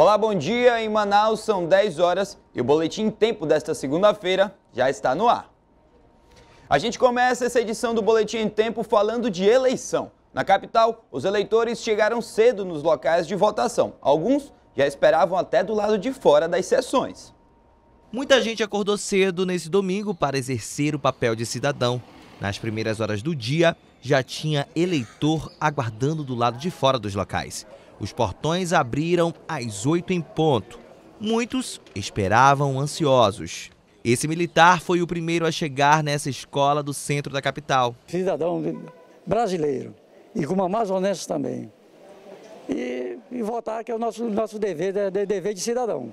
Olá, bom dia. Em Manaus são 10 horas e o boletim Tempo desta segunda-feira já está no ar. A gente começa essa edição do Boletim em Tempo falando de eleição. Na capital, os eleitores chegaram cedo nos locais de votação. Alguns já esperavam até do lado de fora das sessões. Muita gente acordou cedo nesse domingo para exercer o papel de cidadão. Nas primeiras horas do dia, já tinha eleitor aguardando do lado de fora dos locais. Os portões abriram às oito em ponto. Muitos esperavam ansiosos. Esse militar foi o primeiro a chegar nessa escola do centro da capital. Cidadão brasileiro e como amazonense também. E, e votar, que é o nosso, nosso dever, de, dever de cidadão.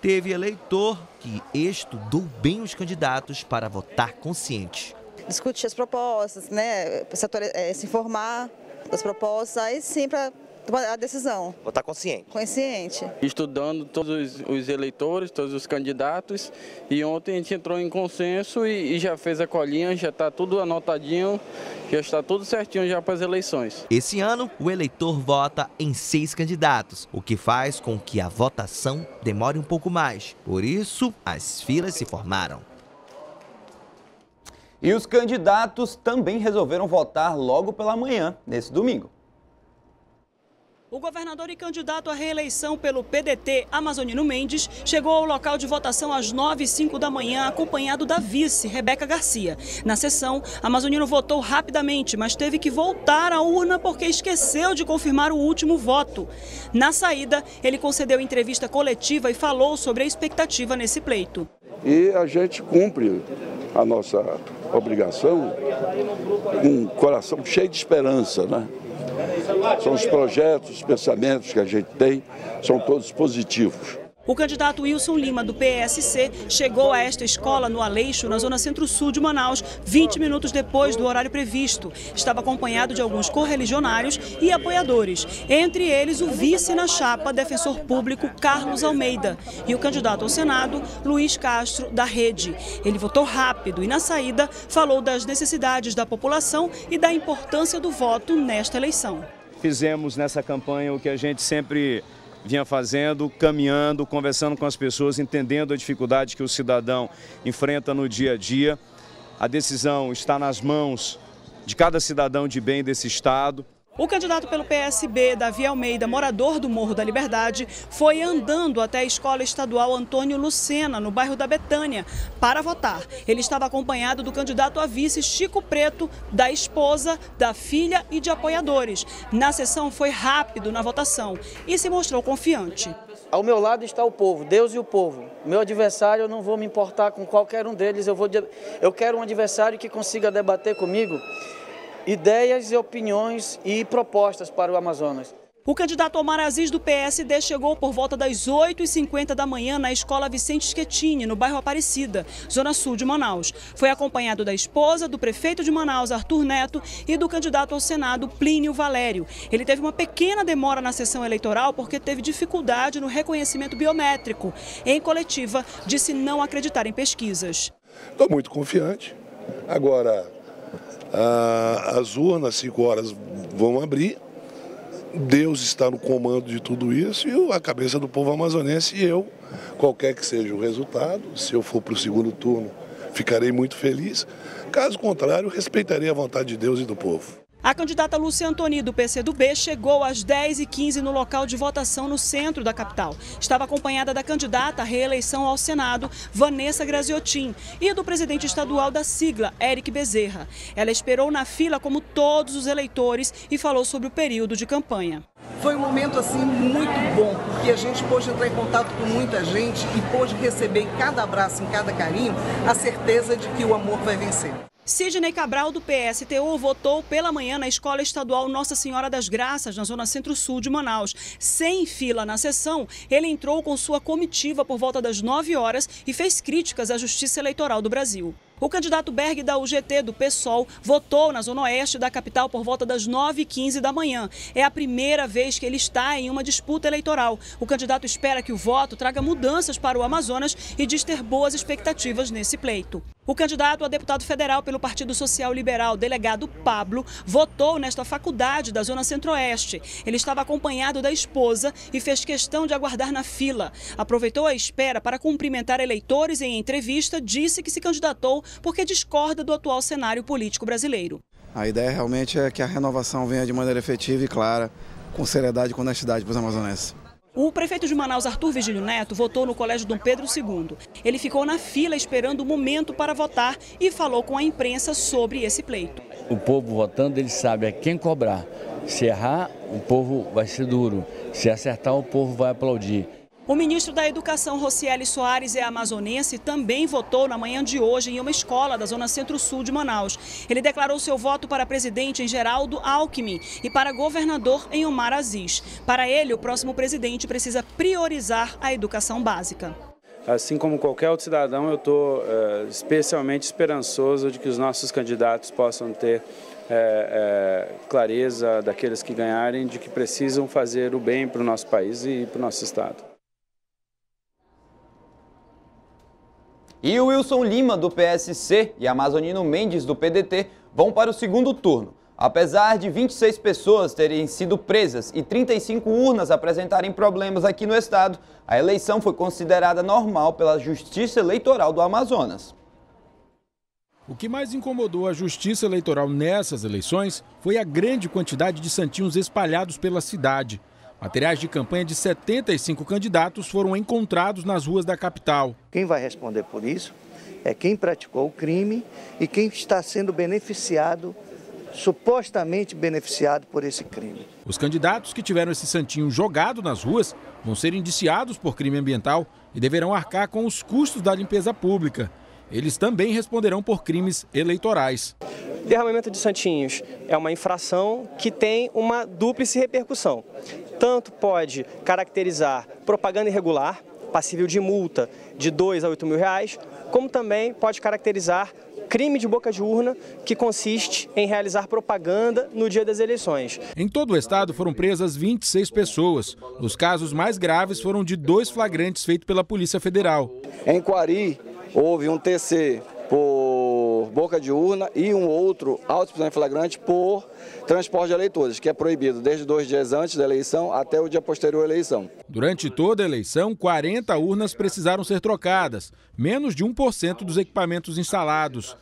Teve eleitor que estudou bem os candidatos para votar consciente. Discutir as propostas, né? se, eh, se informar das propostas, aí sim para a decisão. Votar consciente. Consciente. Estudando todos os eleitores, todos os candidatos e ontem a gente entrou em consenso e, e já fez a colinha, já está tudo anotadinho, já está tudo certinho já para as eleições. Esse ano, o eleitor vota em seis candidatos, o que faz com que a votação demore um pouco mais. Por isso, as filas se formaram. E os candidatos também resolveram votar logo pela manhã, nesse domingo. O governador e candidato à reeleição pelo PDT, Amazonino Mendes, chegou ao local de votação às 9 e 05 da manhã, acompanhado da vice, Rebeca Garcia. Na sessão, Amazonino votou rapidamente, mas teve que voltar à urna porque esqueceu de confirmar o último voto. Na saída, ele concedeu entrevista coletiva e falou sobre a expectativa nesse pleito. E a gente cumpre a nossa obrigação com um coração cheio de esperança, né? São os projetos, os pensamentos que a gente tem, são todos positivos. O candidato Wilson Lima, do PSC, chegou a esta escola no Aleixo, na zona centro-sul de Manaus, 20 minutos depois do horário previsto. Estava acompanhado de alguns correligionários e apoiadores, entre eles o vice na chapa, defensor público Carlos Almeida, e o candidato ao Senado, Luiz Castro, da Rede. Ele votou rápido e, na saída, falou das necessidades da população e da importância do voto nesta eleição fizemos nessa campanha o que a gente sempre vinha fazendo, caminhando, conversando com as pessoas, entendendo a dificuldade que o cidadão enfrenta no dia a dia. A decisão está nas mãos de cada cidadão de bem desse Estado. O candidato pelo PSB, Davi Almeida, morador do Morro da Liberdade, foi andando até a Escola Estadual Antônio Lucena, no bairro da Betânia, para votar. Ele estava acompanhado do candidato a vice Chico Preto, da esposa, da filha e de apoiadores. Na sessão foi rápido na votação e se mostrou confiante. Ao meu lado está o povo, Deus e o povo. Meu adversário, eu não vou me importar com qualquer um deles. Eu, vou, eu quero um adversário que consiga debater comigo ideias e opiniões e propostas para o Amazonas. O candidato Omar Aziz do PSD chegou por volta das 8h50 da manhã na escola Vicente Schettini, no bairro Aparecida, zona sul de Manaus. Foi acompanhado da esposa, do prefeito de Manaus, Arthur Neto, e do candidato ao Senado, Plínio Valério. Ele teve uma pequena demora na sessão eleitoral porque teve dificuldade no reconhecimento biométrico. Em coletiva, disse não acreditar em pesquisas. Estou muito confiante. Agora, as urnas, 5 horas, vão abrir. Deus está no comando de tudo isso e a cabeça do povo amazonense e eu, qualquer que seja o resultado, se eu for para o segundo turno, ficarei muito feliz. Caso contrário, respeitarei a vontade de Deus e do povo. A candidata Lúcia Antoni, do PCdoB, chegou às 10h15 no local de votação no centro da capital. Estava acompanhada da candidata à reeleição ao Senado, Vanessa Graziotin, e do presidente estadual da sigla, Eric Bezerra. Ela esperou na fila como todos os eleitores e falou sobre o período de campanha. Foi um momento assim muito bom, porque a gente pôde entrar em contato com muita gente e pôde receber em cada abraço, em cada carinho, a certeza de que o amor vai vencer. Sidney Cabral, do PSTU, votou pela manhã na Escola Estadual Nossa Senhora das Graças, na zona centro-sul de Manaus. Sem fila na sessão, ele entrou com sua comitiva por volta das 9 horas e fez críticas à Justiça Eleitoral do Brasil. O candidato Berg da UGT do PSOL votou na zona oeste da capital por volta das 9h15 da manhã. É a primeira vez que ele está em uma disputa eleitoral. O candidato espera que o voto traga mudanças para o Amazonas e diz ter boas expectativas nesse pleito. O candidato a deputado federal pelo Partido Social Liberal, delegado Pablo, votou nesta faculdade da Zona Centro-Oeste. Ele estava acompanhado da esposa e fez questão de aguardar na fila. Aproveitou a espera para cumprimentar eleitores e, em entrevista, disse que se candidatou porque discorda do atual cenário político brasileiro. A ideia realmente é que a renovação venha de maneira efetiva e clara, com seriedade e com honestidade para os amazonenses. O prefeito de Manaus, Arthur Vigílio Neto, votou no Colégio Dom Pedro II. Ele ficou na fila esperando o momento para votar e falou com a imprensa sobre esse pleito. O povo votando, ele sabe a quem cobrar. Se errar, o povo vai ser duro. Se acertar, o povo vai aplaudir. O ministro da Educação, Rocieli Soares, é amazonense também votou na manhã de hoje em uma escola da zona centro-sul de Manaus. Ele declarou seu voto para presidente em Geraldo Alckmin e para governador em Omar Aziz. Para ele, o próximo presidente precisa priorizar a educação básica. Assim como qualquer outro cidadão, eu estou é, especialmente esperançoso de que os nossos candidatos possam ter é, é, clareza daqueles que ganharem de que precisam fazer o bem para o nosso país e para o nosso estado. E o Wilson Lima, do PSC, e Amazonino Mendes, do PDT, vão para o segundo turno. Apesar de 26 pessoas terem sido presas e 35 urnas apresentarem problemas aqui no estado, a eleição foi considerada normal pela Justiça Eleitoral do Amazonas. O que mais incomodou a Justiça Eleitoral nessas eleições foi a grande quantidade de santinhos espalhados pela cidade. Materiais de campanha de 75 candidatos foram encontrados nas ruas da capital. Quem vai responder por isso é quem praticou o crime e quem está sendo beneficiado, supostamente beneficiado por esse crime. Os candidatos que tiveram esse santinho jogado nas ruas vão ser indiciados por crime ambiental e deverão arcar com os custos da limpeza pública. Eles também responderão por crimes eleitorais. Derramamento de santinhos é uma infração que tem uma dúplice repercussão. Tanto pode caracterizar propaganda irregular, passível de multa de 2 a 8 mil reais, como também pode caracterizar crime de boca de urna, que consiste em realizar propaganda no dia das eleições. Em todo o estado foram presas 26 pessoas. Os casos mais graves foram de dois flagrantes feitos pela Polícia Federal. Em Quari, houve um TC por boca de urna e um outro auto em flagrante por transporte de eleitores, que é proibido desde dois dias antes da eleição até o dia posterior à eleição. Durante toda a eleição, 40 urnas precisaram ser trocadas, menos de 1% dos equipamentos instalados.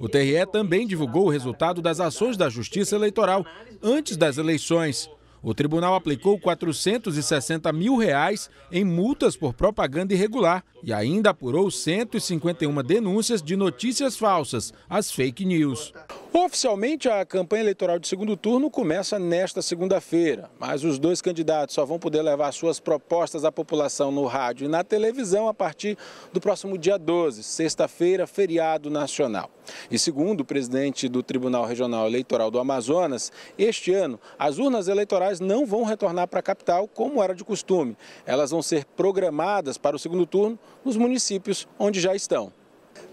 O TRE também divulgou o resultado das ações da Justiça Eleitoral antes das eleições. O tribunal aplicou 460 mil reais em multas por propaganda irregular e ainda apurou 151 denúncias de notícias falsas, as fake news. Oficialmente, a campanha eleitoral de segundo turno começa nesta segunda-feira, mas os dois candidatos só vão poder levar suas propostas à população no rádio e na televisão a partir do próximo dia 12, sexta-feira, feriado nacional. E segundo o presidente do Tribunal Regional Eleitoral do Amazonas, este ano as urnas eleitorais não vão retornar para a capital como era de costume. Elas vão ser programadas para o segundo turno nos municípios onde já estão.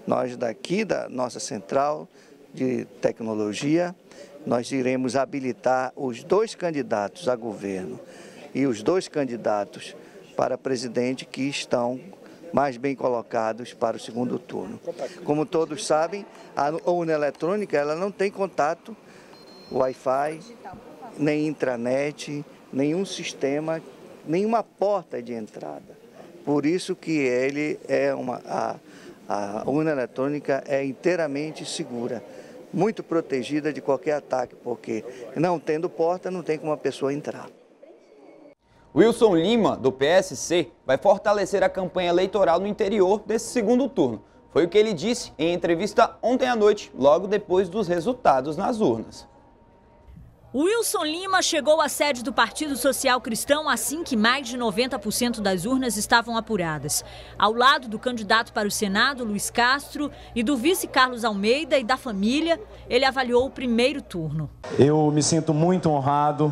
Nós daqui da nossa central de tecnologia, nós iremos habilitar os dois candidatos a governo e os dois candidatos para presidente que estão mais bem colocados para o segundo turno. Como todos sabem, a urna eletrônica ela não tem contato Wi-Fi, nem intranet, nenhum sistema, nenhuma porta de entrada. Por isso que ele é uma a, a urna eletrônica é inteiramente segura muito protegida de qualquer ataque, porque não tendo porta, não tem como a pessoa entrar. Wilson Lima, do PSC, vai fortalecer a campanha eleitoral no interior desse segundo turno. Foi o que ele disse em entrevista ontem à noite, logo depois dos resultados nas urnas. Wilson Lima chegou à sede do Partido Social Cristão assim que mais de 90% das urnas estavam apuradas. Ao lado do candidato para o Senado, Luiz Castro, e do vice Carlos Almeida e da família, ele avaliou o primeiro turno. Eu me sinto muito honrado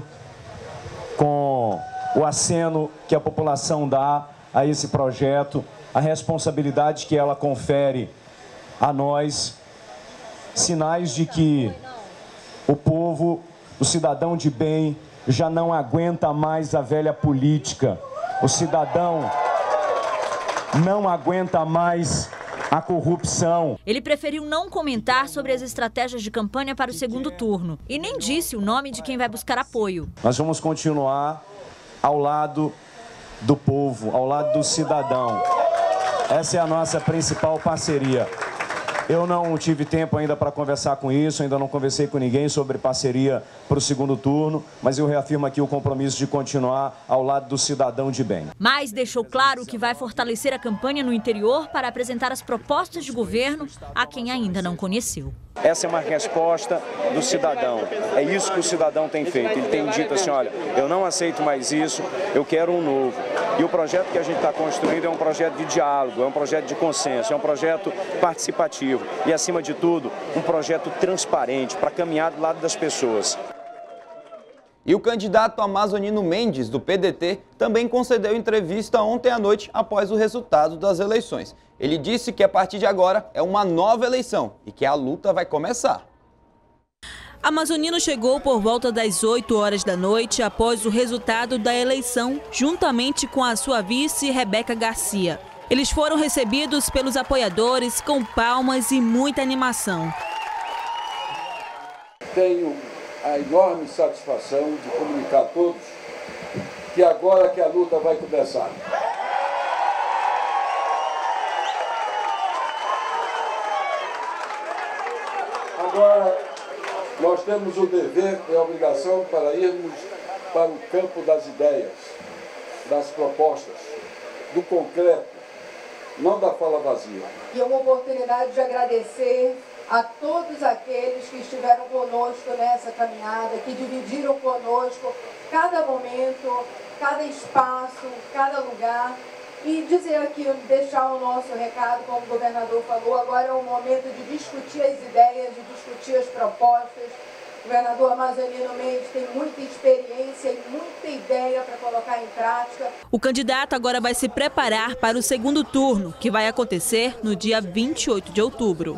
com o aceno que a população dá a esse projeto, a responsabilidade que ela confere a nós, sinais de que o povo o cidadão de bem já não aguenta mais a velha política. O cidadão não aguenta mais a corrupção. Ele preferiu não comentar sobre as estratégias de campanha para o segundo turno e nem disse o nome de quem vai buscar apoio. Nós vamos continuar ao lado do povo, ao lado do cidadão. Essa é a nossa principal parceria. Eu não tive tempo ainda para conversar com isso, ainda não conversei com ninguém sobre parceria para o segundo turno, mas eu reafirmo aqui o compromisso de continuar ao lado do cidadão de bem. Mas deixou claro que vai fortalecer a campanha no interior para apresentar as propostas de governo a quem ainda não conheceu. Essa é uma resposta do cidadão. É isso que o cidadão tem feito. Ele tem dito assim: olha, eu não aceito mais isso, eu quero um novo. E o projeto que a gente está construindo é um projeto de diálogo, é um projeto de consenso, é um projeto participativo e, acima de tudo, um projeto transparente para caminhar do lado das pessoas. E o candidato Amazonino Mendes, do PDT, também concedeu entrevista ontem à noite após o resultado das eleições. Ele disse que a partir de agora é uma nova eleição e que a luta vai começar. Amazonino chegou por volta das 8 horas da noite após o resultado da eleição, juntamente com a sua vice, Rebeca Garcia. Eles foram recebidos pelos apoiadores com palmas e muita animação. Tenho a enorme satisfação de comunicar a todos que agora que a luta vai começar. Agora nós temos o dever e a obrigação para irmos para o campo das ideias, das propostas, do concreto, não da fala vazia. E uma oportunidade de agradecer a todos aqueles que estiveram conosco nessa caminhada, que dividiram conosco cada momento, cada espaço, cada lugar. E dizer aqui, deixar o nosso recado, como o governador falou, agora é o momento de discutir as ideias, de discutir as propostas. O governador Amazonino Mendes tem muita experiência e muita ideia para colocar em prática. O candidato agora vai se preparar para o segundo turno, que vai acontecer no dia 28 de outubro.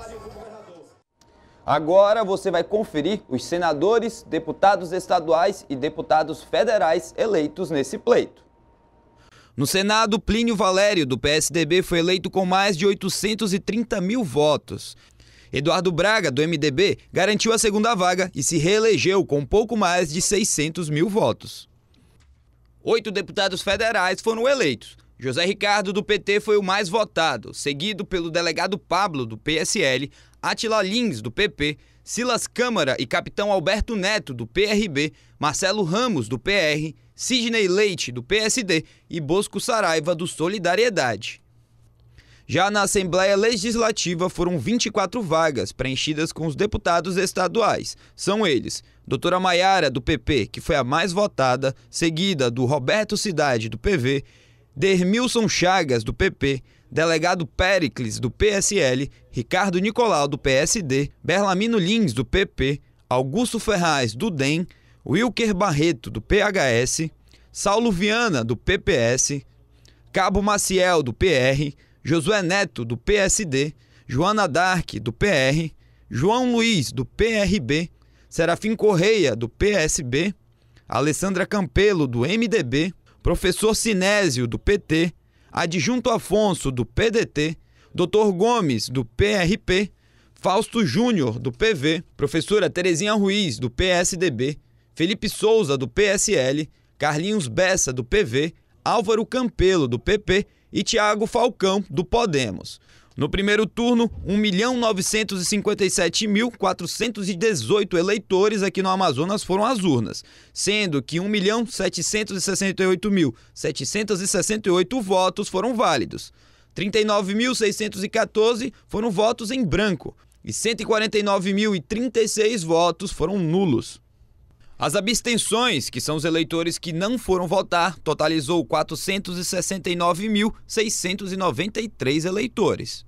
Agora você vai conferir os senadores, deputados estaduais e deputados federais eleitos nesse pleito. No Senado, Plínio Valério, do PSDB, foi eleito com mais de 830 mil votos. Eduardo Braga, do MDB, garantiu a segunda vaga e se reelegeu com pouco mais de 600 mil votos. Oito deputados federais foram eleitos. José Ricardo, do PT, foi o mais votado, seguido pelo delegado Pablo, do PSL, Atila Lins, do PP, Silas Câmara e capitão Alberto Neto, do PRB, Marcelo Ramos, do PR, Sidney Leite, do PSD e Bosco Saraiva, do Solidariedade. Já na Assembleia Legislativa foram 24 vagas preenchidas com os deputados estaduais. São eles: doutora Maiara, do PP, que foi a mais votada, seguida do Roberto Cidade, do PV, Dermilson Chagas, do PP, delegado Pericles, do PSL, Ricardo Nicolau, do PSD, Berlamino Lins, do PP, Augusto Ferraz, do DEM, Wilker Barreto, do PHS, Saulo Viana, do PPS, Cabo Maciel, do PR, Josué Neto, do PSD, Joana Dark, do PR, João Luiz, do PRB, Serafim Correia, do PSB, Alessandra Campelo, do MDB, Professor Sinésio, do PT, Adjunto Afonso, do PDT, Dr. Gomes, do PRP, Fausto Júnior, do PV, Professora Terezinha Ruiz, do PSDB, Felipe Souza, do PSL, Carlinhos Bessa, do PV, Álvaro Campelo, do PP e Tiago Falcão, do Podemos. No primeiro turno, 1.957.418 eleitores aqui no Amazonas foram às urnas, sendo que 1.768.768 votos foram válidos. 39.614 foram votos em branco e 149.036 votos foram nulos. As abstenções, que são os eleitores que não foram votar, totalizou 469.693 eleitores.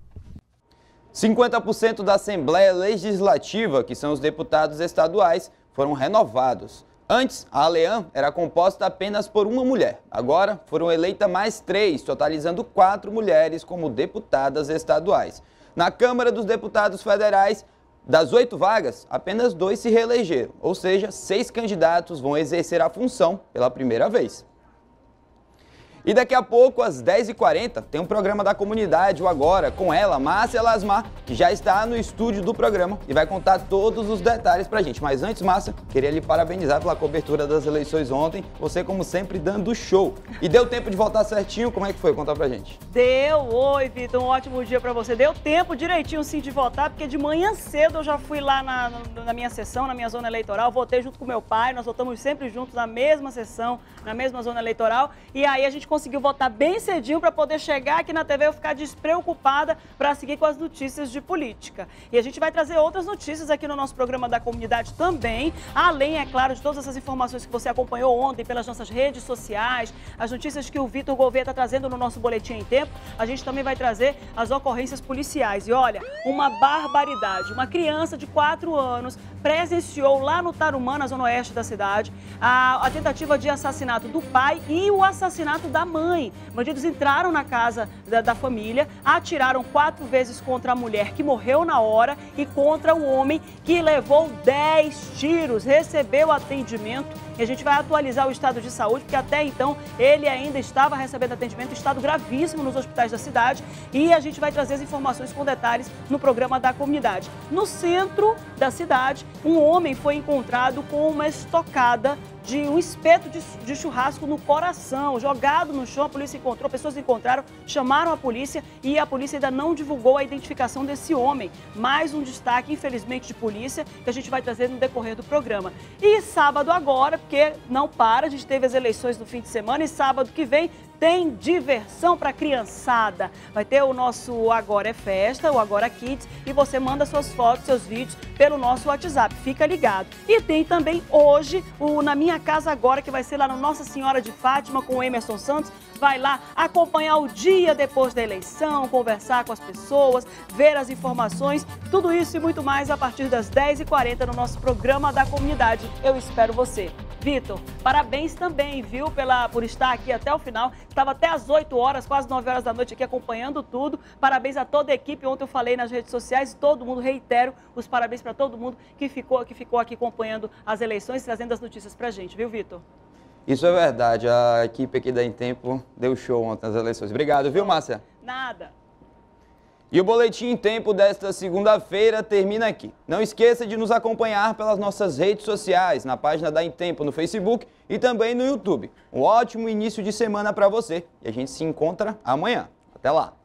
50% da Assembleia Legislativa, que são os deputados estaduais, foram renovados. Antes, a Alean era composta apenas por uma mulher. Agora, foram eleitas mais três, totalizando quatro mulheres como deputadas estaduais. Na Câmara dos Deputados Federais, das oito vagas, apenas dois se reelegeram, ou seja, seis candidatos vão exercer a função pela primeira vez. E daqui a pouco, às 10h40, tem um programa da comunidade, o Agora, com ela, Márcia Lasmar, que já está no estúdio do programa e vai contar todos os detalhes pra gente. Mas antes, Márcia, queria lhe parabenizar pela cobertura das eleições ontem. Você, como sempre, dando show. E deu tempo de voltar certinho? Como é que foi? Conta pra gente. Deu! Oi, Vitor, um ótimo dia pra você. Deu tempo direitinho sim de votar, porque de manhã cedo eu já fui lá na, na minha sessão, na minha zona eleitoral, votei junto com meu pai, nós votamos sempre juntos na mesma sessão, na mesma zona eleitoral, e aí a gente conseguiu votar bem cedinho para poder chegar aqui na TV e ficar despreocupada para seguir com as notícias de política. E a gente vai trazer outras notícias aqui no nosso programa da comunidade também, além, é claro, de todas essas informações que você acompanhou ontem pelas nossas redes sociais, as notícias que o Vitor Gouveia está trazendo no nosso boletim em tempo, a gente também vai trazer as ocorrências policiais. E olha, uma barbaridade. Uma criança de 4 anos presenciou lá no Tarumã, na zona oeste da cidade, a, a tentativa de assassinato do pai e o assassinato da mãe. Bandidos entraram na casa da, da família, atiraram quatro vezes contra a mulher que morreu na hora e contra o homem que levou 10 tiros, recebeu atendimento a gente vai atualizar o estado de saúde, porque até então ele ainda estava recebendo atendimento, estado gravíssimo nos hospitais da cidade. E a gente vai trazer as informações com detalhes no programa da comunidade. No centro da cidade, um homem foi encontrado com uma estocada de um espeto de, de, churrasco no coração, jogado no chão. A polícia encontrou, pessoas encontraram, chamaram a polícia e a polícia ainda não divulgou a identificação desse homem. Mais um destaque, infelizmente, de polícia que a gente vai trazer no decorrer do programa. E sábado agora, porque não para, a gente teve as eleições no fim de semana e sábado que vem tem diversão para criançada. Vai ter o nosso Agora é Festa, o Agora Kids, e você manda suas fotos, seus vídeos pelo nosso WhatsApp. Fica ligado. E tem também hoje o Na Minha Casa Agora, que vai ser lá no Nossa Senhora de Fátima com o Emerson Santos. Vai lá acompanhar o dia depois da eleição, conversar com as pessoas, ver as informações, tudo isso e muito mais a partir das 10h40 no nosso programa da comunidade. Eu espero você. Vitor, parabéns também, viu, pela, por estar aqui até o final. Estava até às 8 horas, quase 9 horas da noite aqui acompanhando tudo. Parabéns a toda a equipe. Ontem eu falei nas redes sociais, todo mundo, reitero os parabéns para todo mundo que ficou, que ficou aqui acompanhando as eleições, trazendo as notícias para a gente, viu, Vitor? Isso é verdade. A equipe aqui da Em Tempo deu show ontem nas eleições. Obrigado, viu, Márcia? Nada. E o Boletim em Tempo desta segunda-feira termina aqui. Não esqueça de nos acompanhar pelas nossas redes sociais, na página da Em Tempo no Facebook e também no YouTube. Um ótimo início de semana para você e a gente se encontra amanhã. Até lá!